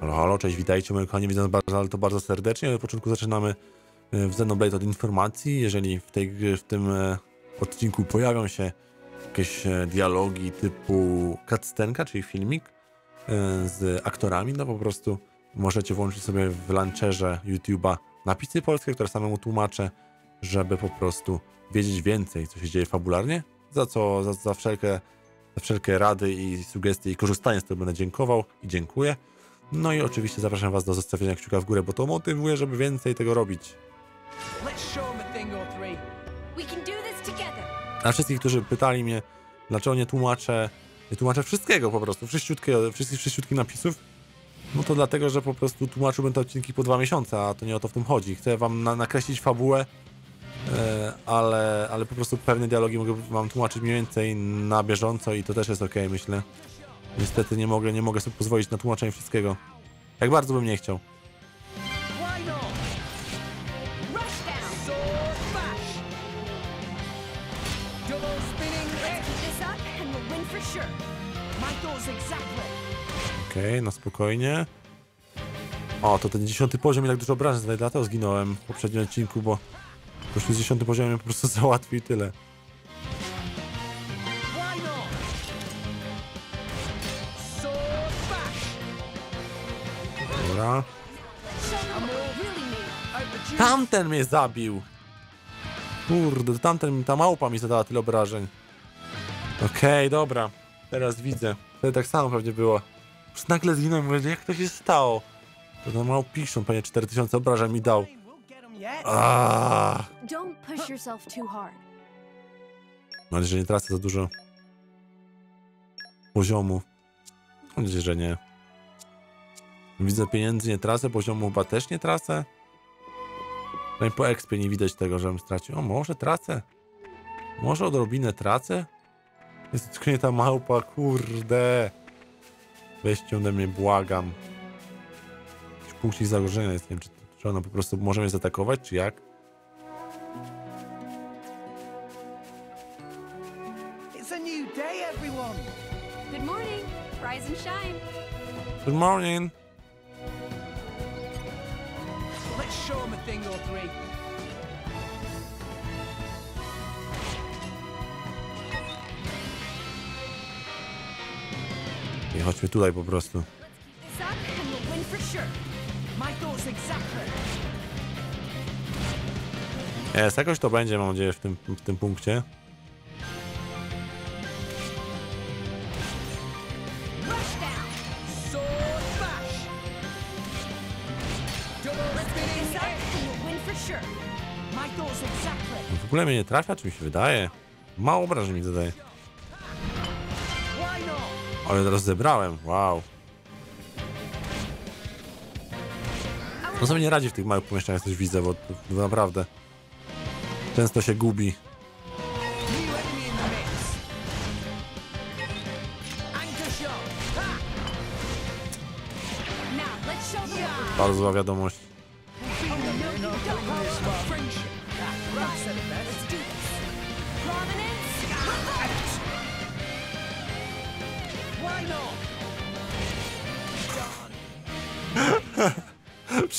Halo, halo, cześć, witajcie moi kochani, witam bardzo, to bardzo serdecznie. Od początku zaczynamy e, w Xenoblade od informacji. Jeżeli w, tej, w tym e, odcinku pojawią się jakieś e, dialogi typu cutscenka, czyli filmik z aktorami, no po prostu możecie włączyć sobie w launcherze YouTube'a napisy polskie, które samemu tłumaczę, żeby po prostu wiedzieć więcej, co się dzieje fabularnie, za co, za, za wszelkie za wszelkie rady i sugestie i korzystanie z tego będę dziękował i dziękuję. No i oczywiście zapraszam Was do zostawienia kciuka w górę, bo to motywuje, żeby więcej tego robić. A wszystkich, którzy pytali mnie, dlaczego nie tłumaczę, nie tłumaczę wszystkiego po prostu, wszystkich wszyściutkich napisów, no to dlatego, że po prostu tłumaczyłbym te odcinki po dwa miesiące, a to nie o to w tym chodzi. Chcę Wam na, nakreślić fabułę, e, ale, ale po prostu pewne dialogi mogę Wam tłumaczyć mniej więcej na bieżąco i to też jest ok, myślę. Niestety nie mogę, nie mogę sobie pozwolić na tłumaczenie wszystkiego. Jak bardzo bym nie chciał. Okej, na spokojnie. O, to ten dziesiąty poziom i tak dużo obrażeń zadaje, dlatego zginąłem w poprzednim odcinku, bo to już dziesiąty poziom mnie po prostu załatwił i tyle. Juice. Tamten mnie zabił! Kurde, tamten, ta małpa mi zadała tyle obrażeń. Okej, dobra. Teraz widzę. Wtedy tak samo pewnie było. Już nagle zginąłem, mówię, jak to się stało? To na małpiszą, panie 4000 obrażeń mi dał. Aaaa! Mam nadzieję, że nie tracę za dużo poziomu. Mam nadzieję, że nie. Widzę pieniędzy, nie tracę, poziomu chyba też nie tracę. No i po expie nie widać tego, żebym stracił. O, może tracę. Może odrobinę tracę? Jest tylko nie ta małpa, kurde. Weźcie ode mnie, błagam. Jakiś punkcik zagrożenia jest, nie wiem, czy, czy ona po prostu może mnie zaatakować, czy jak? It's a new day, everyone. Good morning. Show him a thing or three. I chodźmy tutaj po prostu. Jest, jakoś to będzie, mam nadzieję, w tym, w tym punkcie. Ogóle mnie nie trafia, czy mi się wydaje? Mało obrażeń mi zadaje. Ale teraz zebrałem, wow. No sobie nie radzi w tych małych pomieszczeniach, coś widzę, bo, bo naprawdę często się gubi. New enemy in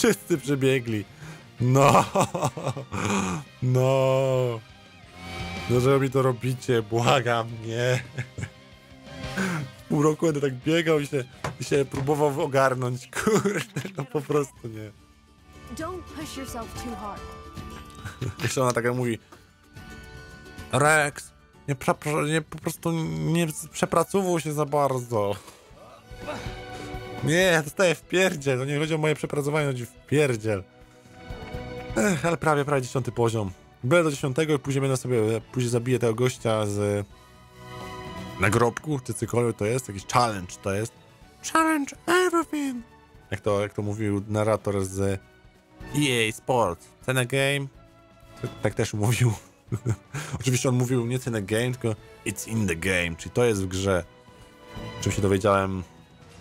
Wszyscy przebiegli. No, no. No, że mi to robicie, błagam, nie. W pół roku będę tak biegał i się, i się próbował ogarnąć. Kurde, no po prostu nie. Don't push yourself too hard. Jeszcze ona taka mówi Rex, nie, nie po prostu nie przepracowuj się za bardzo. Nie, dostaję w pierdziel. No nie chodzi o moje przepracowanie, chodzi w pierdziel. Ech, ale prawie, prawie dziesiąty poziom. Byle do dziesiątego i później będę sobie, później zabiję tego gościa z nagrobku, czy cokolwiek to jest, jakiś challenge to jest. Challenge everything. Jak to, jak to mówił narrator z EA Sports. Cena game. Tak też mówił. Oczywiście on mówił nie cena game, tylko it's in the game, czyli to jest w grze. Czym się dowiedziałem,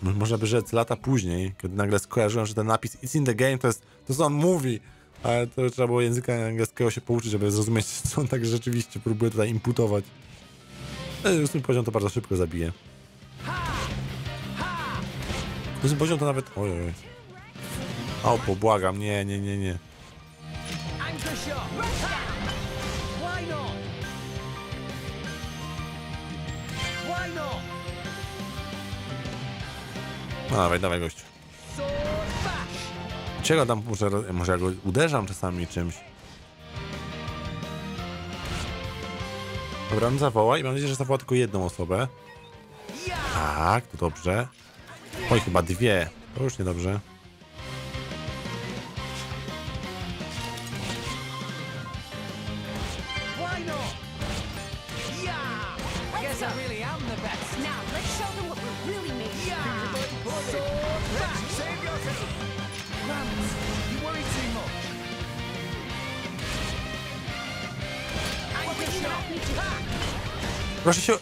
można by rzec lata później, kiedy nagle skojarzyłem, że ten napis it's in the game to jest to, co on mówi. Ale to trzeba było języka angielskiego się pouczyć, żeby zrozumieć, co on tak rzeczywiście próbuje tutaj imputować. No, Ósmy poziom to bardzo szybko zabije. To poziom to nawet... Oj, oj. O, pobłagam, nie, nie, nie, nie. No dawaj, dawaj gościu. Czego tam, może, może ja go uderzam czasami czymś. Dobra, on zawoła i mam nadzieję, że zawoła tylko jedną osobę. Tak, to dobrze. Oj, chyba dwie. To już niedobrze. Yeah. I really the best. Now, let's show them what we're really made of. Yeah. Sword bash. Save. Rams, you worry too much. Proszę się...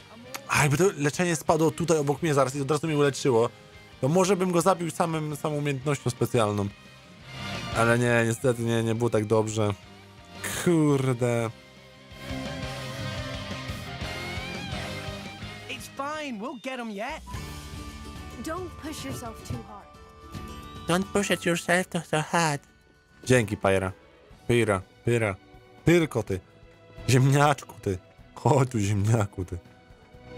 To leczenie spadło tutaj obok mnie zaraz i od razu mnie uleczyło. To może bym go zabił samym, samą umiejętnością specjalną. Ale nie, niestety nie, nie było tak dobrze. Kurde. Fine. We'll get them yet. Don't push yourself too hard. Don't push it yourself to so hard. Dzięki, Pajra. Pyra, pyra. Pyrko, ty. Ziemniaczku, ty. Chodź tu, ziemniaku, ty.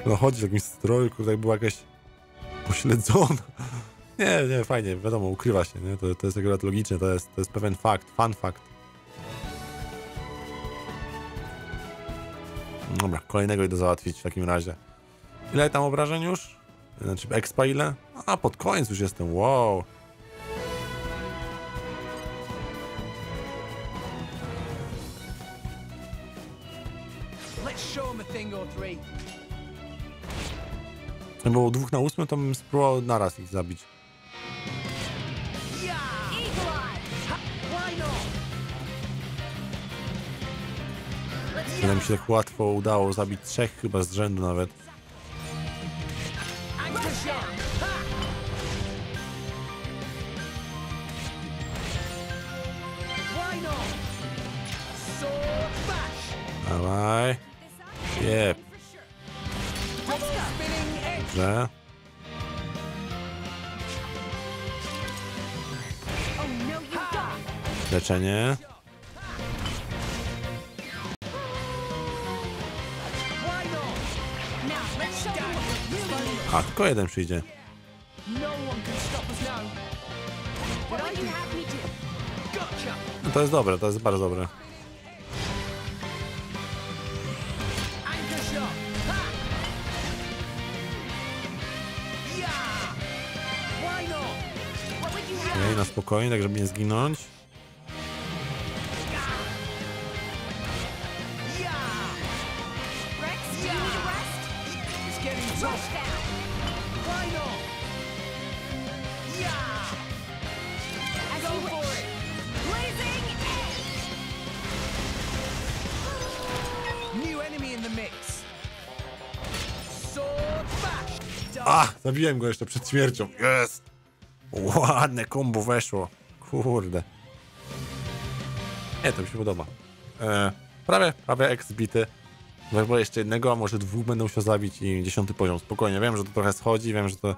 No chodź w jakimś stroju, kurde, jak była jakaś pośledzona. Nie, nie, fajnie, wiadomo, ukrywa się, nie? To, to jest akurat logiczne, to jest, to jest pewien fakt, fun fact. Dobra, kolejnego idę załatwić w takim razie. Ile tam obrażeń już? Znaczy, expa ile? A, pod koniec już jestem, wow. Było dwóch na ósmym, to bym spróbował naraz ich zabić. Tyle mi się tak łatwo udało zabić trzech chyba z rzędu nawet. You have me do? Gotcha. No to jest dobre, to jest bardzo dobre. Okej, na spokojnie, tak żeby nie zginąć. A, zabiłem go jeszcze przed śmiercią. Jest! Ładne kombo weszło. Kurde. Nie, to mi się podoba. E, prawie, prawie ex bity. Chyba jeszcze jednego, a może dwóch będę musiał zabić i dziesiąty poziom. Spokojnie, wiem, że to trochę schodzi, wiem, że to,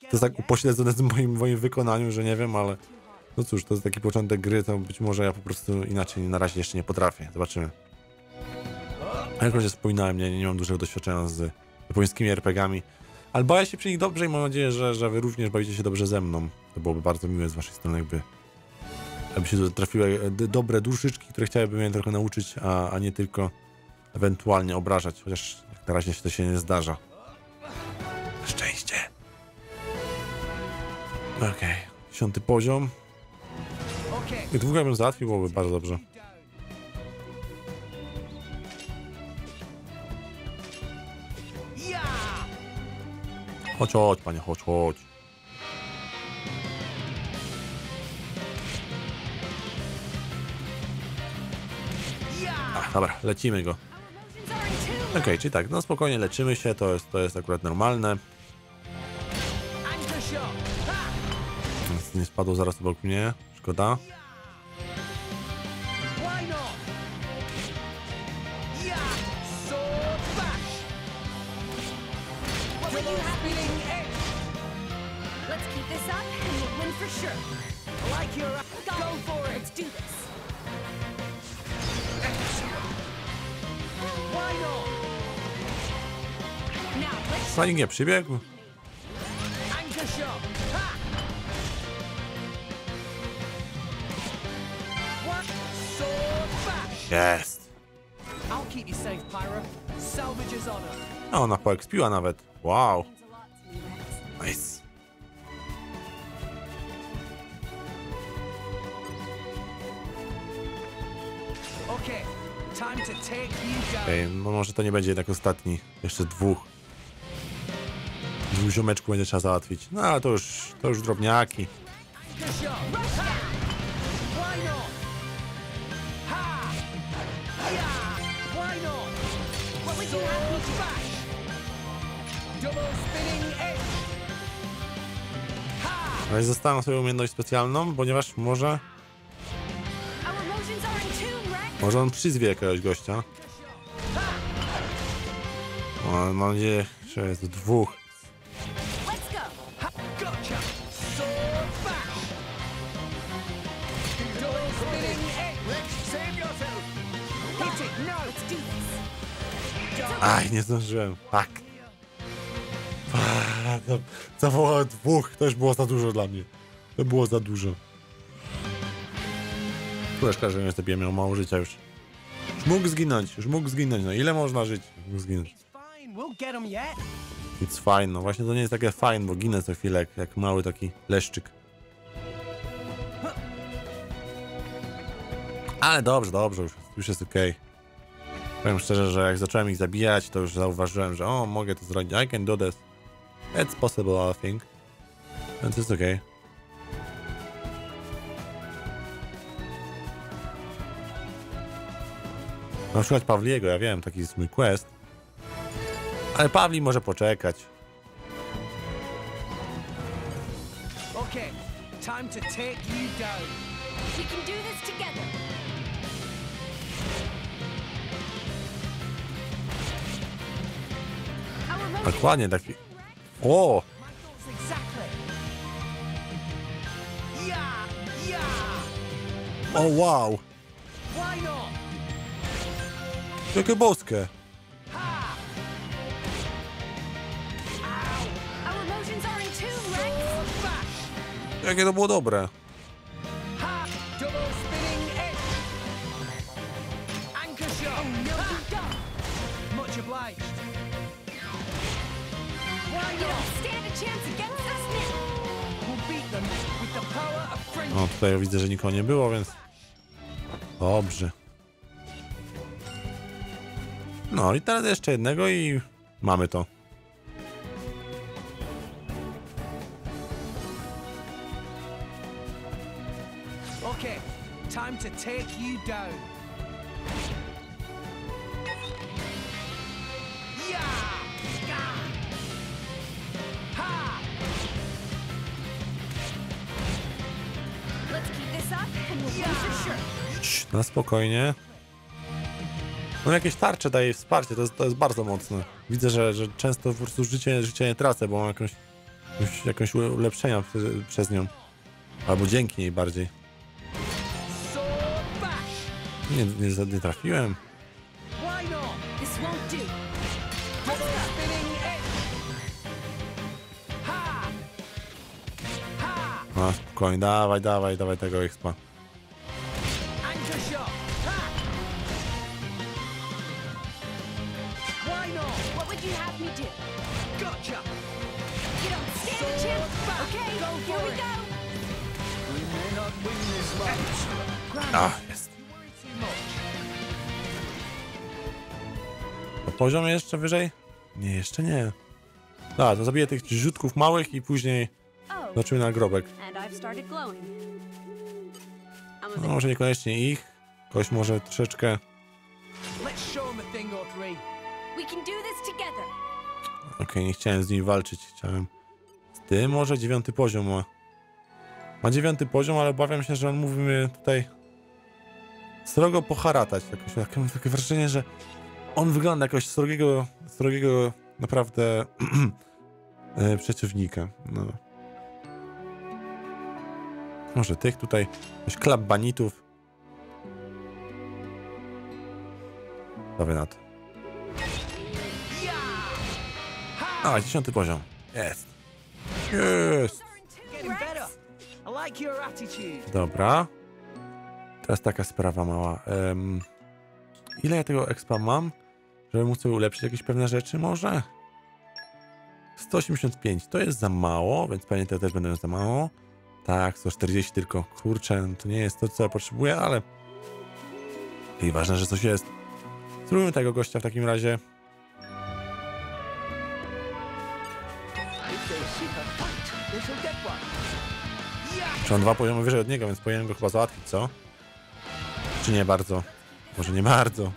to jest tak upośledzone z moim, moim wykonaniu, że nie wiem, ale no cóż, to jest taki początek gry, to być może ja po prostu inaczej na razie jeszcze nie potrafię. Zobaczymy. Jak już wspominałem, nie, nie mam dużego doświadczenia z japońskimi RPGami, ale bawię się przy nich dobrze i mam nadzieję, że, że wy również bawicie się dobrze ze mną. To byłoby bardzo miłe z waszej strony, jakby, jakby się trafiły e, dobre duszyczki, które chciałyby mnie trochę nauczyć, a, a nie tylko ewentualnie obrażać, chociaż jak na razie się to się nie zdarza. Szczęście. Okej, dziesiąty poziom. Okay. I dwóch bym załatwił, byłoby bardzo dobrze. Chodź, chodź, panie, chodź, chodź. Yeah. Dobra, lecimy go. Okej, czyli tak, no spokojnie leczymy się, to jest, to jest akurat normalne. Nic nie spadło zaraz obok mnie, szkoda. Sure. Like your Go, go for it. Let's do this. Why not? Now let's Fani nie przybiegł. Anchor shot. Ha! What? Sword bash. Jest. I'll keep you safe, Pyro. Salvage his honor. A ona poekspiła nawet. Wow. Time to take you down. Ej, no może to nie będzie jednak ostatni. Jeszcze dwóch. Dwóch ziomeczków będzie trzeba załatwić. No ale to już, to już drobniaki. Ale zostawiam sobie umiejętność specjalną, ponieważ może, może on przyzwie jakiegoś gościa. O, mam nadzieję, że jest dwóch. No. Aj, nie zdążyłem. Tak. Zawołałem dwóch, to już było za dużo dla mnie. To było za dużo. Szkoda, że niestety miał mało życia już. Już mógł zginąć, już mógł zginąć. No ile można żyć? Mógł zginąć. It's fine. Fine. No właśnie to nie jest takie fajne, bo ginę co chwilę, jak, jak mały taki leszczyk. Ale dobrze, dobrze, już, już jest okej. Powiem szczerze, że jak zacząłem ich zabijać, to już zauważyłem, że o, mogę to zrobić. I can do this. It's possible, I think. Więc jest okej. Na przykład Pawliego, ja wiem, taki jest mój quest. Ale Pawli może poczekać. Okay, time to take you down. We can do this together. Dokładnie taki. O! O wow! Sword bash. Jakie to było dobre! No tutaj widzę, że nikogo nie było, więc... Dobrze. No i teraz jeszcze jednego i mamy to. Okay, time to take you down. Na spokojnie. No jakieś tarcze daje wsparcie, to jest, to jest bardzo mocne. Widzę, że, że często po prostu życie, życie nie tracę, bo mam jakąś, jakąś, jakąś ule- ulepszenia przez, nią. Albo dzięki niej bardziej. Nie, nie, nie trafiłem. No spokojnie, dawaj, dawaj, dawaj tego expa. A, jest. To poziom jeszcze wyżej? Nie, jeszcze nie. Dobra, to zabiję tych rzutków małych i później Oh, zobaczymy na grobek. a No, może niekoniecznie ich. Ktoś może troszeczkę... A. Okej, nie chciałem z nimi walczyć. Chciałem... Może dziewiąty poziom ma. Ma dziewiąty poziom, ale obawiam się, że on mówi mnie tutaj... Srogo poharatać. Jakoś, mam takie wrażenie, że on wygląda jakoś srogiego, srogiego naprawdę e, przeciwnika. No. Może tych tutaj. Jakiś klap banitów. Wy na to? A, dziesiąty poziom. Jest. Jest. Dobra. Teraz taka sprawa mała. Em, ile ja tego expa mam? Żeby móc sobie ulepszyć jakieś pewne rzeczy może? 185. To jest za mało, więc pewnie te też będą za mało. Tak, 140 tylko. Kurczę, to nie jest to, co ja potrzebuję, ale... I ważne, że coś jest. Spróbujmy tego gościa w takim razie. Czy on dwa poziomy wyżej od niego, więc powinienem go chyba załatwić, co? Czy nie bardzo? Może nie bardzo.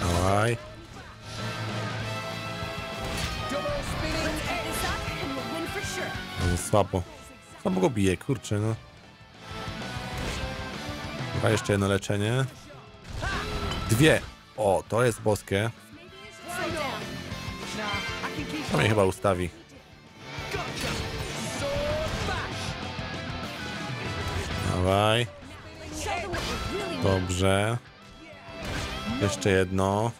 Dawaj. Słabo. Słabo go bije, kurczę, no. Chyba jeszcze jedno leczenie. Dwie. O, to jest boskie. To mnie chyba ustawi. Dawaj. Dobrze. Jeszcze jedno.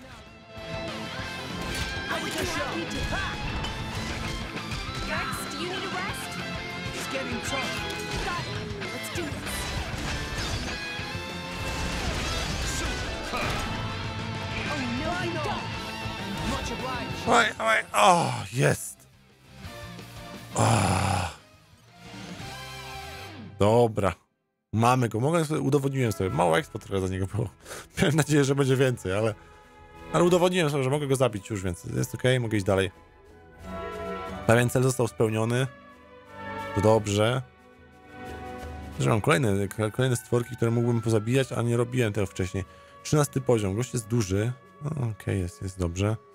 Dawaj, dawaj. O, jest. O. Dobra. Mamy go. Mogę sobie, udowodniłem sobie. Mało expo trochę za niego było. Miałem nadzieję, że będzie więcej, ale... Ale udowodniłem sobie, że mogę go zabić już, więc jest okej, mogę iść dalej. Pewien cel został spełniony. To dobrze. Że mam kolejne, kolejne stworki, które mógłbym pozabijać, a nie robiłem tego wcześniej. 13 poziom. Gość jest duży. No, Okej, jest, jest dobrze.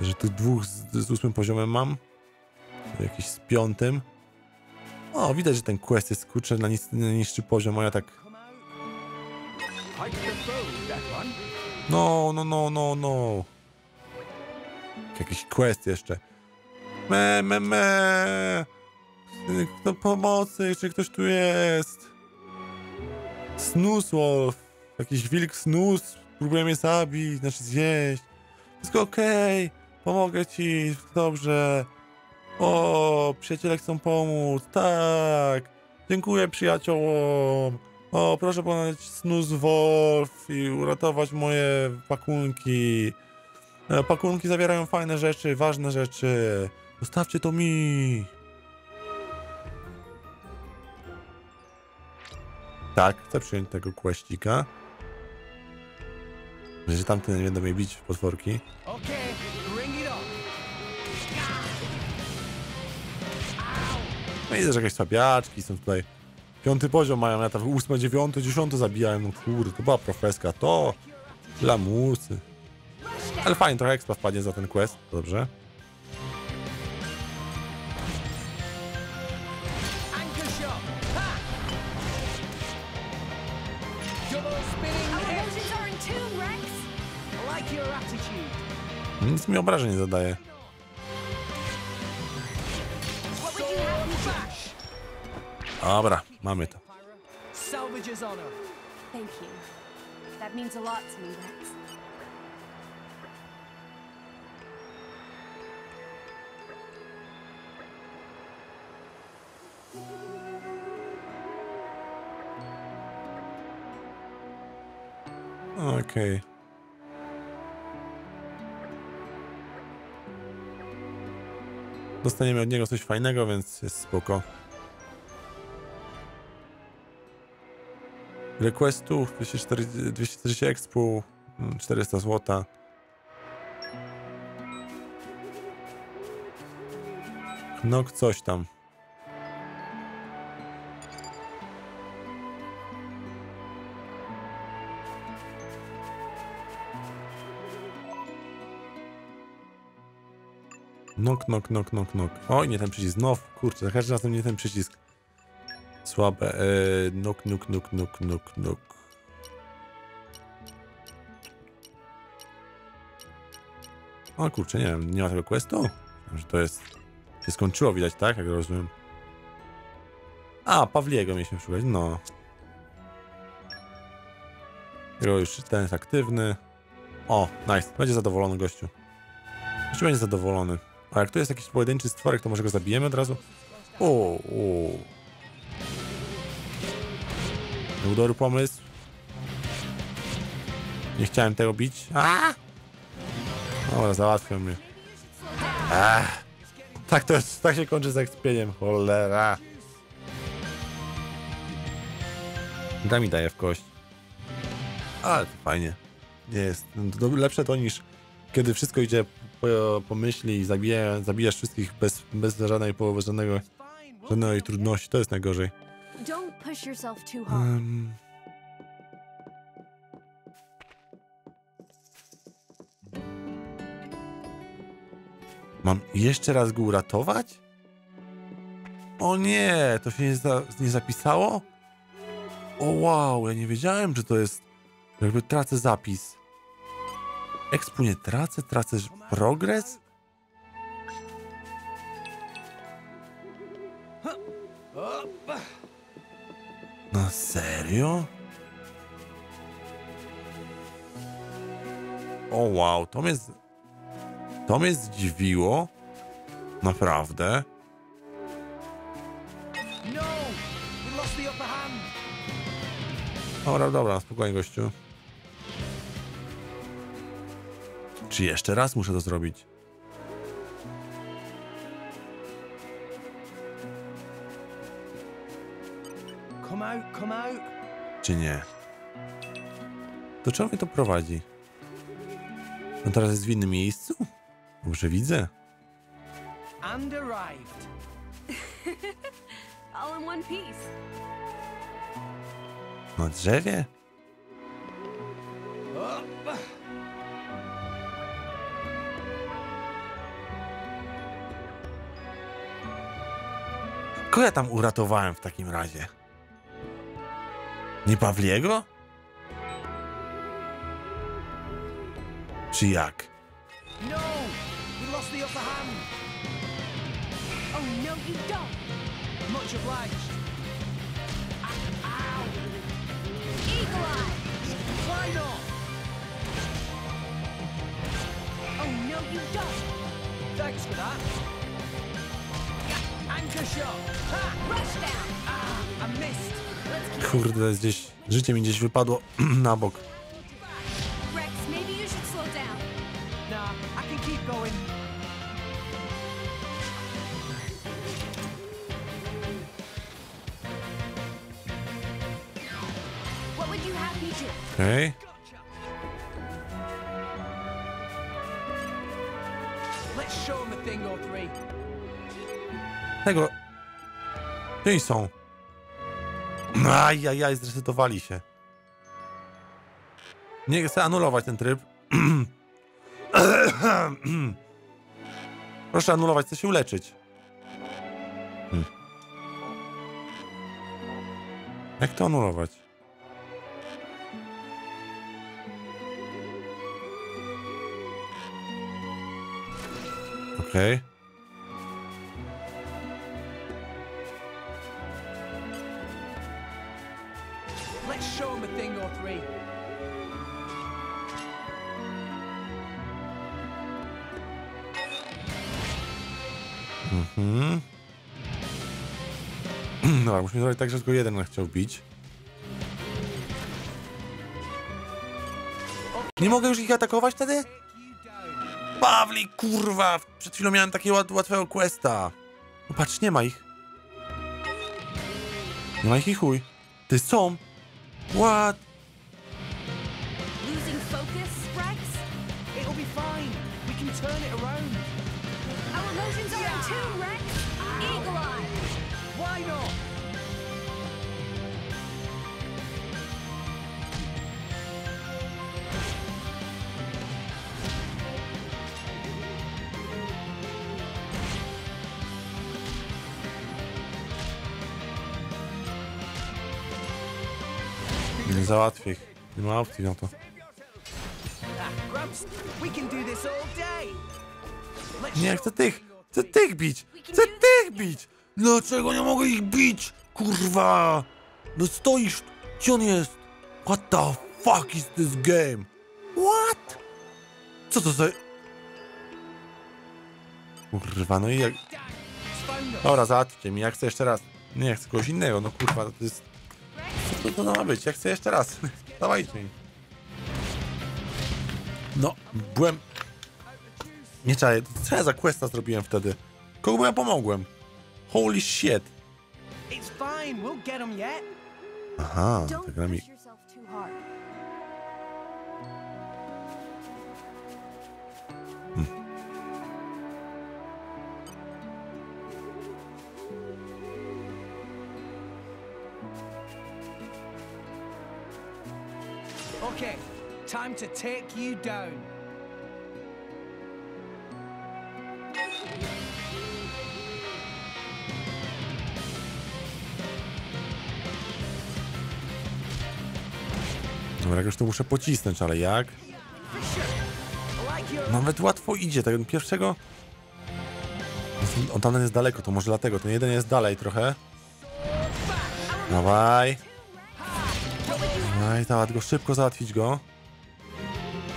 Że tych dwóch z, z ósmym poziomem mam. Jakiś z piątym. O, widać, że ten quest jest kurczę na, nis, na niższy poziom, a ja tak... No, no, no, no, no. Jakiś quest jeszcze. Me, me, me. Do pomocy, czy ktoś tu jest? Snuswolf. Jakiś wilk snus. Próbuje mnie zabić, znaczy zjeść. Wszystko okej. Pomogę ci. Dobrze. O, przyjaciele chcą pomóc. Tak. Dziękuję przyjaciołom. O, proszę pokonać Snus Wolf i uratować moje pakunki. E, Pakunki zawierają fajne rzeczy, ważne rzeczy. Zostawcie to mi. Tak, chcę przyjąć tego kłeścika. Że tamten nie będą mnie bić w potworki. Okay, No i że jakieś słabiaczki są tutaj. Piąty poziom mają, ja tam ósme, dziewiąty, dziesiąty zabijałem. No kurde, to była profeska. To lamusy. Ale fajnie, trochę expa wpadnie za ten quest. Dobrze. Nic mi obrażeń nie zadaje. Dobra, mamy to. Salvage his honor. Thank you. That means a lot to me, Rex. Okej. Dostaniemy od niego coś fajnego, więc jest spoko. Ile questów? 240, 240 expu, mm, 400 złota. No coś tam. Nok, nok, nok, nok, nok. Oj, nie ten przycisk. No, kurczę, za każdym razem nie ten przycisk. Słabe. Eee, nok, nuk, nuk, nuk, nuk, nuk. O kurczę, nie wiem, nie ma tego questu? Że to jest... się skończyło widać, tak? Jak rozumiem. A, Pawliego mieliśmy szukać, no. Jego już ten jest aktywny. O, nice. Będzie zadowolony gościu. Gościu będzie zadowolony. A jak to jest jakiś pojedynczy stworek, to może go zabijemy od razu? O, o. Był dobry pomysł. Nie chciałem tego bić. A! Dobra, załatwią mnie. Ach. Tak to tak się kończy z ekspieniem. Cholera. Da mi daje w kość. Ale to fajnie. Nie jest. To lepsze to niż kiedy wszystko idzie po, po myśli i zabija, zabijasz wszystkich bez, bez żadnej połowy, żadnego, żadnej trudności. To jest najgorzej. Don't push yourself too hard. Um. Mam jeszcze raz go uratować? O nie, to się nie, za, nie zapisało? O wow, ja nie wiedziałem, że to jest... Jakby tracę zapis. Expu nie tracę, tracę progres? Na serio? O wow, to mnie, z- to mnie zdziwiło. Naprawdę. No! Dobra, dobra, spokojnie gościu. Czy jeszcze raz muszę to zrobić? Czy nie? Do czego mnie to prowadzi? No teraz jest w innym miejscu? Może widzę? And arrived! All in one piece. Na drzewie? Kogo ja tam uratowałem w takim razie? Nie Pawliego? Czy jak? No! We lost the upper hand! Oh no, you don't. Much obliged! Eagle Eye. Why not? Oh no, you don't. Thanks for that! Anchor shot! Ha! Rushdown. Ah, I missed! Kurde, gdzieś, życie mi gdzieś wypadło na bok. Okej. Three. Tego. Gdzie oni są? Ajajaj, zresetowali się. Nie chcę anulować ten tryb. Proszę anulować, chcę się uleczyć. Hmm. Jak to anulować? Okej. Let's Zrobić tak, że tylko jeden chciał bić. Nie mogę już ich atakować wtedy? Pawli, kurwa! Przed chwilą miałem takiego łat łatwego questa. No patrz, nie ma ich. Nie ma ich i chuj. Ty są. What? Nie załatwię ich. Nie ma opcji na to. Nie, chcę tych! Chcę tych bić! Chcę tych bić! Dlaczego nie mogę ich bić? Kurwa! No stoisz! Gdzie on jest? What the fuck is this game? What? Co to za... Kurwa, no i jak... Dobra, załatwcie mi, ja chcę jeszcze raz. Nie, chcę kogoś innego, no kurwa, to jest... Co to, ma być? Ja chcę jeszcze raz. Dawajcie mi. No, byłem... Nie czaję, co ja za questa zrobiłem wtedy? Kogo ja pomogłem? Holy shit. It's fine. We'll get them yet. Aha, Don't tak na mi... time to take you down. Dobra, jakoś to muszę pocisnąć, ale jak? Nawet łatwo idzie, tego pierwszego... On tam jest daleko, to może dlatego. Ten jeden jest dalej trochę. Dawaj. Dawaj, załatw go, szybko załatwić go.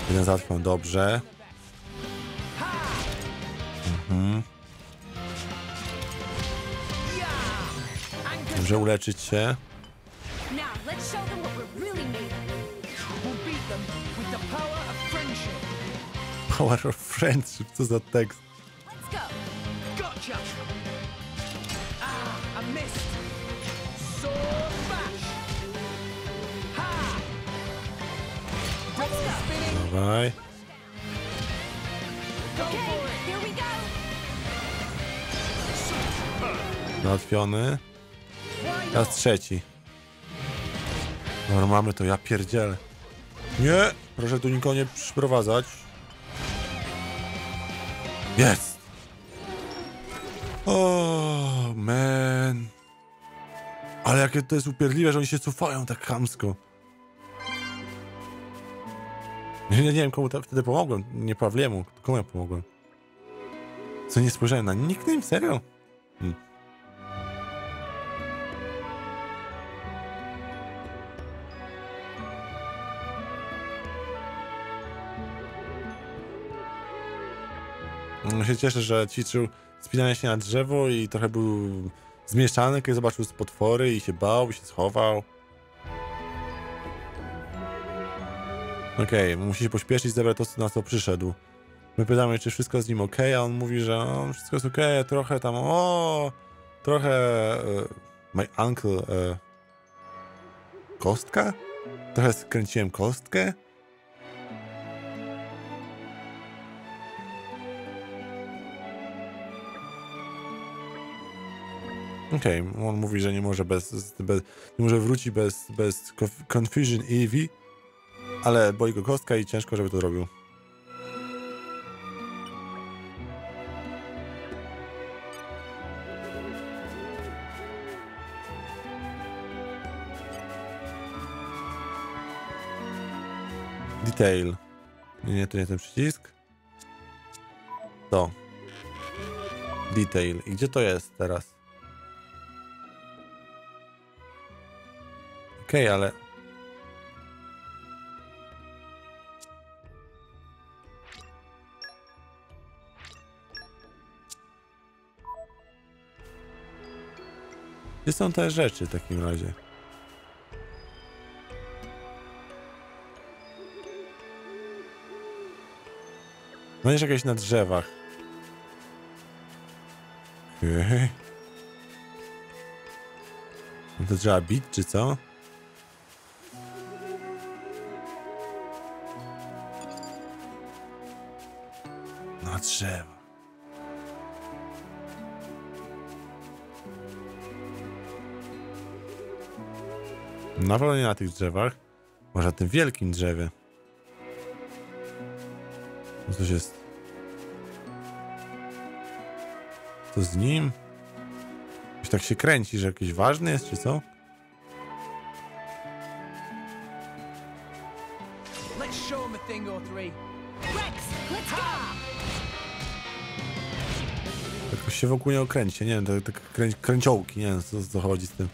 Jeden załatwią dobrze. Mhm. Dobrze uleczyć się. Power of friendship, co za tekst. Dawaj. Załatwiony. Teraz trzeci. Dobra, mamy to, ja pierdzielę. Nie! Proszę tu nikogo nie przyprowadzać. Jest! O, man. Ale jakie to jest upierdliwe, że oni się cofają tak chamsko. Nie, nie, wiem, komu wtedy pomogłem. Nie Pawliemu. Komu ja pomogłem? Co, nie spojrzałem na nickname? Serio? No, się cieszę, że ćwiczył spinanie się na drzewo i trochę był zmieszany, kiedy zobaczył potwory i się bał, i się schował. Okej, musi się pośpieszyć, zebrać to, na co przyszedł. My pytamy, czy wszystko z nim ok, a on mówi, że o, wszystko jest ok, trochę tam, o, trochę e, my uncle e, kostka? Trochę skręciłem kostkę? Okej, on mówi, że nie może bez, bez nie może wrócić bez, bez conf- Confusion Eevee, ale boi go kostka i ciężko, żeby to robił. Detail. Nie, to nie ten przycisk. To. Detail. I gdzie to jest teraz? Okej, ale... Gdzie są te rzeczy w takim razie? Jest jakieś na drzewach. Okej. No to trzeba bić, czy co? Nawalenie na tych drzewach. Może na tym wielkim drzewie. No coś jest. Co z nim? Coś tak się kręci, że jakiś ważny jest, czy co? Jakoś się wokół nie okręci, nie wiem, tak, tak kręci, kręciołki, nie wiem co, co chodzi z tym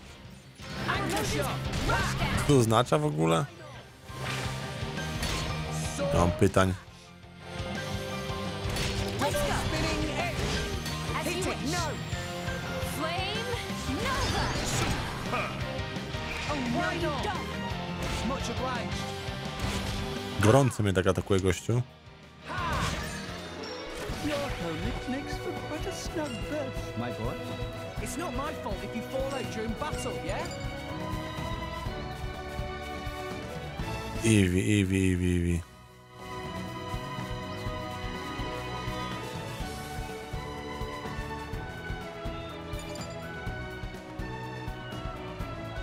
to oznacza w ogóle? Nie Mam pytań. Gorący mnie tak atakuje gościu. It's not my fault if you fall out during battle, yeah? Eevee, Eevee, Eevee, Eevee.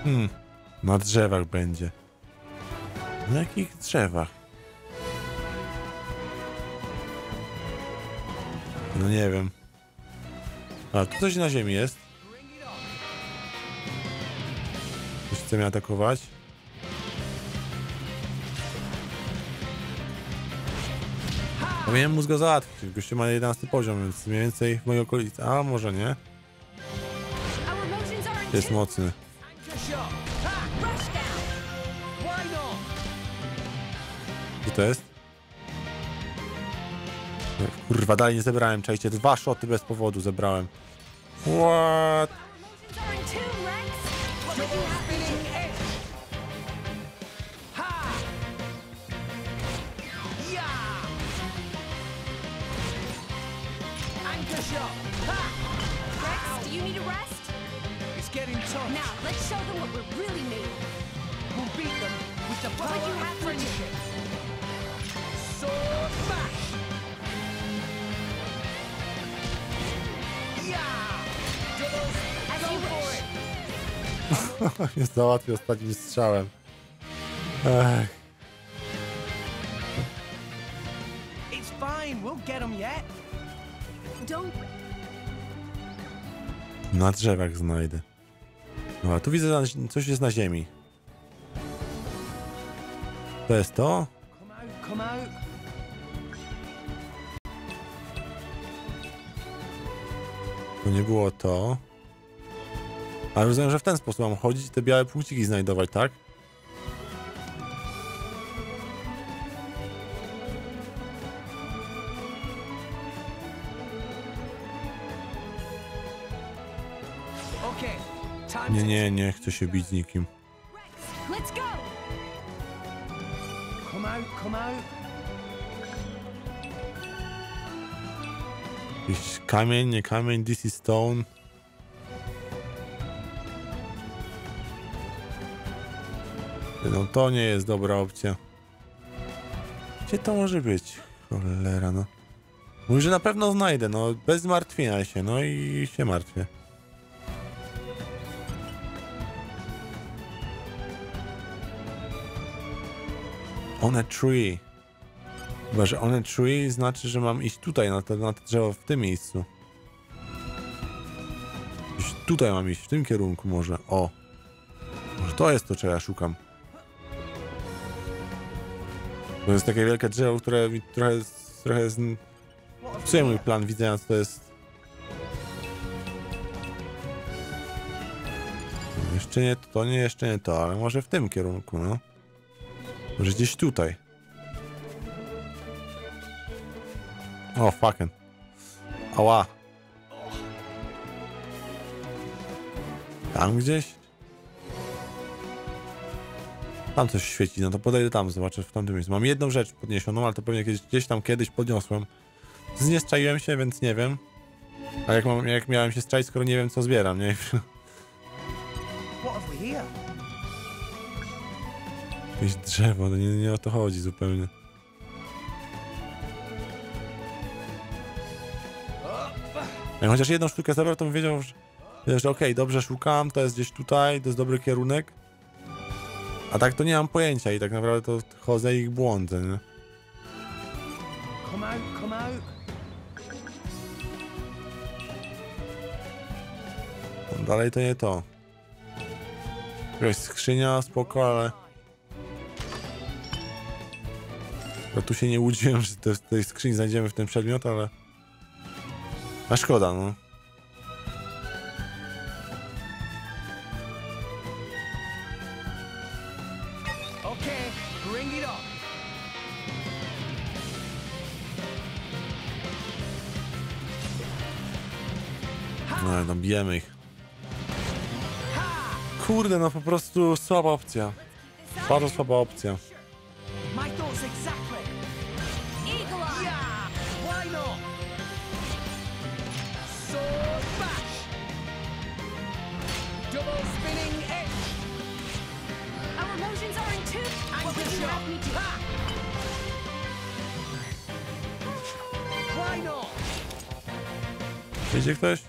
Hmm, na drzewach będzie. Na jakich drzewach? No nie wiem. A, tu coś na ziemi jest. Ktoś chce mnie atakować. Powinienem móc go załatwić. Gościu ma 11 poziom, więc mniej więcej w mojej okolicy. A może nie? Jest mocny. Gdzie to jest? Kurwa, dalej nie zebrałem, czajcie. Dwa szoty bez powodu zebrałem. What? Rest? It's getting tough. Now, let's show them what we're really made of. We'll beat them with the What power you of have for friendship. Sword bash. Yeah! Doubles. As Go you for wish. it. Nie załatwił ostatnim strzałem. Ech. It's fine. We'll get them yet. Don't Na drzewach znajdę. No, a tu widzę, coś jest na ziemi. To jest to? To nie było to. Ale rozumiem, że w ten sposób mam chodzić i te białe punkciki znajdować, tak? Nie, nie, nie chcę się bić z nikim. Jakiś kamień, nie kamień, this is stone. No to nie jest dobra opcja. Gdzie to może być? Cholera, no. Mówi, że na pewno znajdę, no bez zmartwienia się, no i się martwię. On a tree. Chyba, że on a tree znaczy, że mam iść tutaj, na to, na to drzewo w tym miejscu. Gdzieś tutaj mam iść, w tym kierunku może. O. Może to jest to, czego ja szukam. To jest takie wielkie drzewo, które mi trochę, trochę z... Psuje mój plan, widzenia co to jest. Jeszcze nie to nie, jeszcze nie to, ale może w tym kierunku, no. Może gdzieś tutaj. O, fucking. Ała. Tam gdzieś? Tam coś świeci, no to podejdę tam, zobaczę w tamtym miejscu. Mam jedną rzecz podniesioną, ale to pewnie kiedyś, gdzieś tam kiedyś podniosłem. Znieszczaiłem się, więc nie wiem. A jak, mam, jak miałem się strzaić, skoro nie wiem co zbieram, nie? What have we here? Jakieś drzewo, no nie, nie o to chodzi zupełnie. Jak chociaż jedną sztukę zabrał, to bym wiedział, że, że okej, dobrze szukam, to jest gdzieś tutaj, to jest dobry kierunek. A tak to nie mam pojęcia i tak naprawdę to chodzę i błądzę, nie? Come out, come out. Dalej to nie to. Jakaś skrzynia, spoko, ale... No tu się nie łudziłem, że te, w tej skrzyni znajdziemy w ten przedmiot, ale... A szkoda, no. No, no bijemy ich. Kurde, no po prostu słaba opcja. Bardzo słaba opcja. Wiecie ktoś?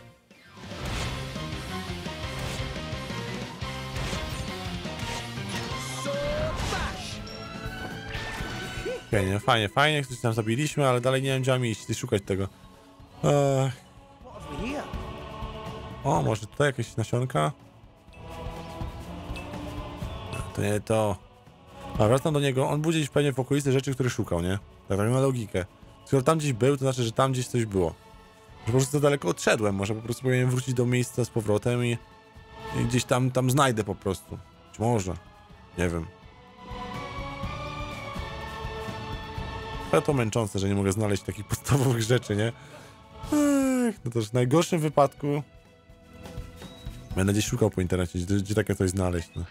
Fajnie, fajnie, fajnie, coś tam zabiliśmy, ale dalej nie wiem gdzie mam iść i szukać tego. O, może tutaj jakieś nasionka? To nie to. A wracam do niego, on był gdzieś pewnie w okolicy rzeczy, które szukał, nie? Tak, tak ma logikę. Skoro tam gdzieś był, to znaczy, że tam gdzieś coś było. Że po prostu za daleko odszedłem, może po prostu powinienem wrócić do miejsca z powrotem i, i gdzieś tam, tam znajdę po prostu. Być może. Nie wiem. Ale to męczące, że nie mogę znaleźć takich podstawowych rzeczy, nie? Ech, no to w najgorszym wypadku będę gdzieś szukał po internecie, gdzie, gdzie takie coś znaleźć. No.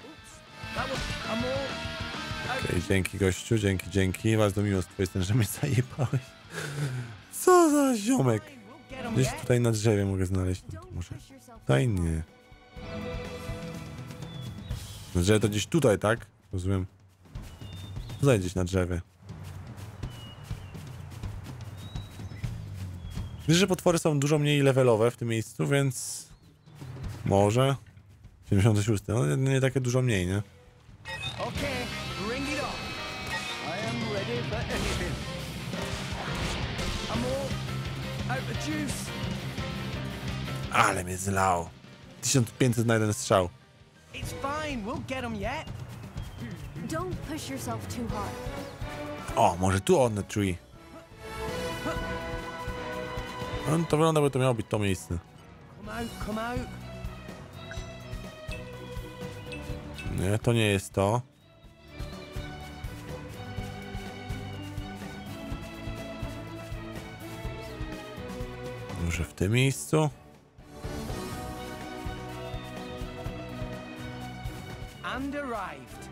Okej, dzięki gościu, dzięki, dzięki. Bardzo miło z twojej że mnie zajebałeś. Co za ziomek? Gdzieś tutaj na drzewie mogę znaleźć. No może tutaj nie. Na drzewie to gdzieś tutaj, tak? Rozumiem. Tutaj gdzieś na drzewie. Wiesz, że potwory są dużo mniej levelowe w tym miejscu, więc... Może... 76, no nie, nie takie dużo mniej, nie? Ale mnie zlał. 1500 na jeden strzał. It's fine. We'll get 'em yet. Don't push yourself too hard. O, może tu on the tree. No, to wygląda, by to miało być to miejsce. Come out, come out. Nie, to nie jest to. Może w tym miejscu? And arrived.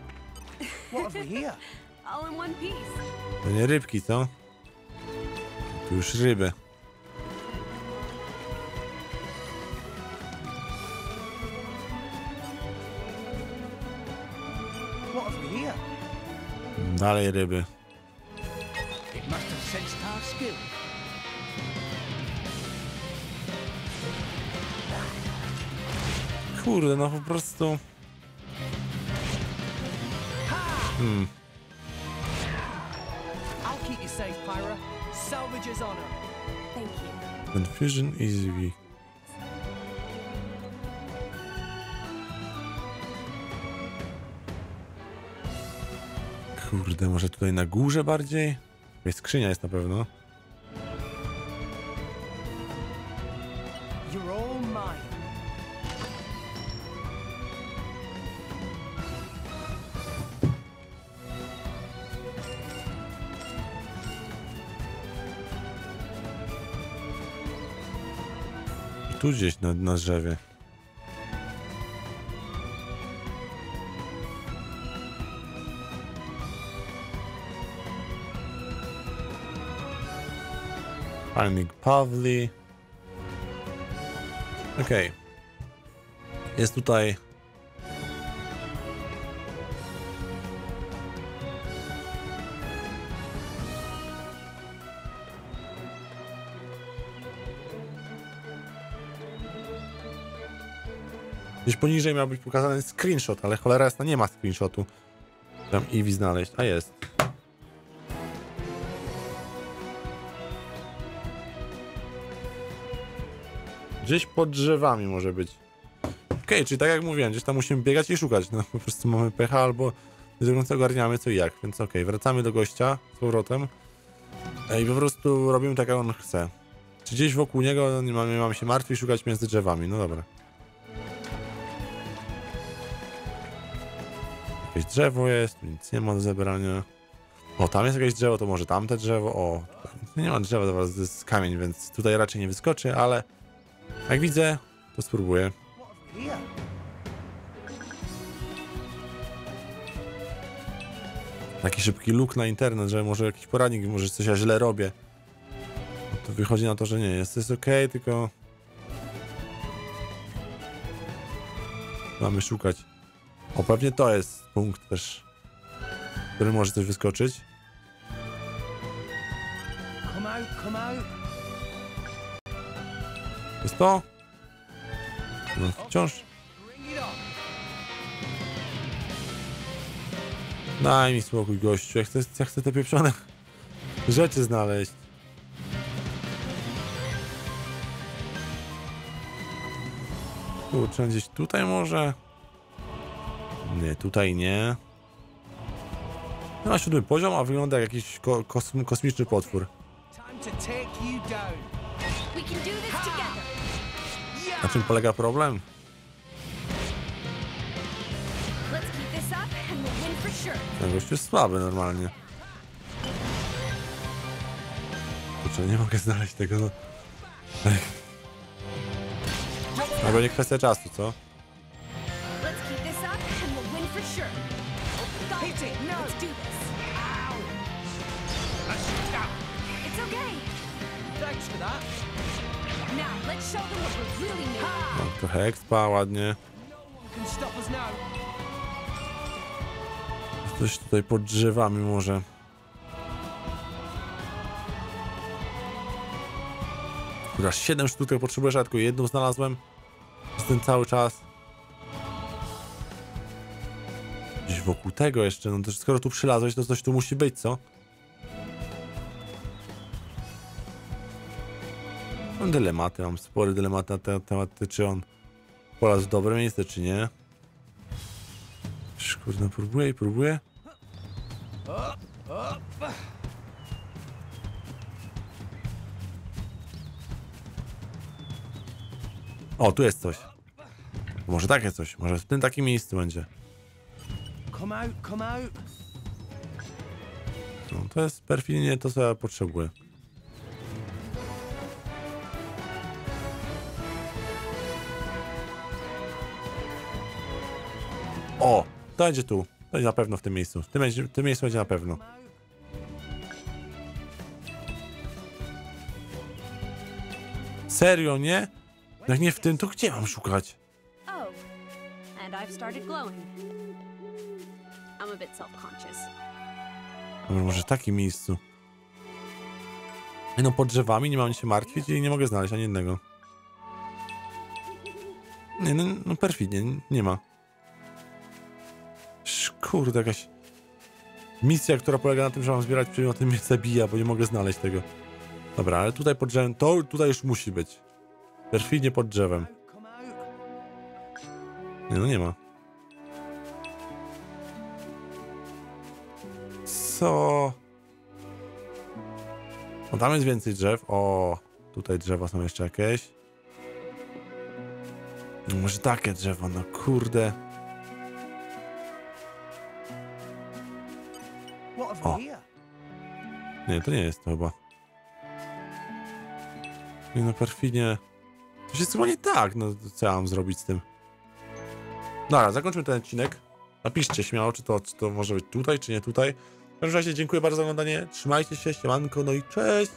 What have we here? All in one piece. To nie rybki, co? Tu już ryby. What have we here? Dalej ryby. It must have sensed our skill. Kurde, no po prostu... Hmm. Confusion easy. Kurde, może tutaj na górze bardziej? Jakaś skrzynia jest na pewno. You're all mine. Tu gdzieś na, na drzewie. Palmik Pawli. Okej. Jest tutaj. Poniżej miał być pokazany screenshot, ale cholera jasna nie ma screenshotu. Tam Eevee znaleźć. A jest. Gdzieś pod drzewami może być. Okej, czyli tak jak mówiłem, gdzieś tam musimy biegać i szukać. No po prostu mamy pecha albo nie do końca ogarniamy co i jak. Więc okej, wracamy do gościa z powrotem. I po prostu robimy tak jak on chce. Czy gdzieś wokół niego nie mamy, nie mamy się martwić szukać między drzewami. No dobra. Jakieś drzewo jest, nic nie ma do zebrania. O, tam jest jakieś drzewo, to może tamte drzewo. O, nie ma drzewa, to jest kamień, więc tutaj raczej nie wyskoczy, ale jak widzę, To spróbuję. Taki szybki look na internet, że może jakiś poradnik, może coś ja źle robię. No to wychodzi na to, że nie jest. To jest okej, tylko... Mamy szukać. O, pewnie to jest punkt też, w którym może coś wyskoczyć. Come out, come out. Jest to? No, wciąż. Daj mi spokój, gościu. Ja chcę, ja chcę te pieprzone rzeczy znaleźć. Kurczę, gdzieś tutaj może? Nie, tutaj nie. No, Na siódmy poziom, a wygląda jak jakiś ko kosm kosmiczny potwór. Na czym polega problem? Ten gość jest słaby normalnie. Kurczę, nie mogę znaleźć tego, no. Albo nie kwestia czasu, co? Hit it, no. Let's do this. Ow. That's down. It's okay. Thanks for that. Now let's show them what we're really made of. No, trochę expa, ładnie. Coś tutaj pod drzewami może. Chyba 7 sztuk a tylko jedną znalazłem. Ten cały czas. Wokół tego jeszcze, no to skoro tu przylazłeś, to coś tu musi być, co? Mam dylematy, mam spory dylemat na ten temat, czy on polazł w dobre miejsce, czy nie. Kurde, próbuję i próbuję. O, tu jest coś. Może takie coś, może w tym takim miejscu będzie. Come out, come out. No, to jest perfidnie to, co ja potrzebuję. O, to będzie tu. To będzie na pewno w tym miejscu. W tym, będzie- w tym miejscu będzie na pewno. Serio, nie? Jak nie w tym, to gdzie mam szukać? Oh, and I've started glowing. I'm a bit self-conscious. Może w takim miejscu. Ej, No pod drzewami nie mam się martwić i nie mogę znaleźć ani jednego. Nie, no, no perfidnie, nie ma. Kurde, jakaś misja, która polega na tym, że mam zbierać przedmioty mnie zabija, bo nie mogę znaleźć tego. Dobra, ale tutaj pod drzewem, to tutaj już musi być. Perfidnie pod drzewem. Nie, no nie ma. Co? O, tam jest więcej drzew. O, tutaj drzewa są jeszcze jakieś. No, może takie drzewa, no kurde. Here? Nie, to nie jest to chyba. Nie no, perfidnie. To jest chyba nie tak, no co ja mam zrobić z tym? Dobra, zakończmy ten odcinek. Napiszcie śmiało, czy to, czy to może być tutaj, czy nie tutaj. W każdym razie dziękuję bardzo za oglądanie. Trzymajcie się, siemanko, no i cześć!